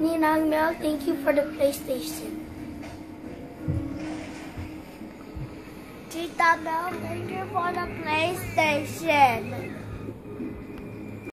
Ninang Mel, thank you for the PlayStation. Tita Mel, thank you for the PlayStation.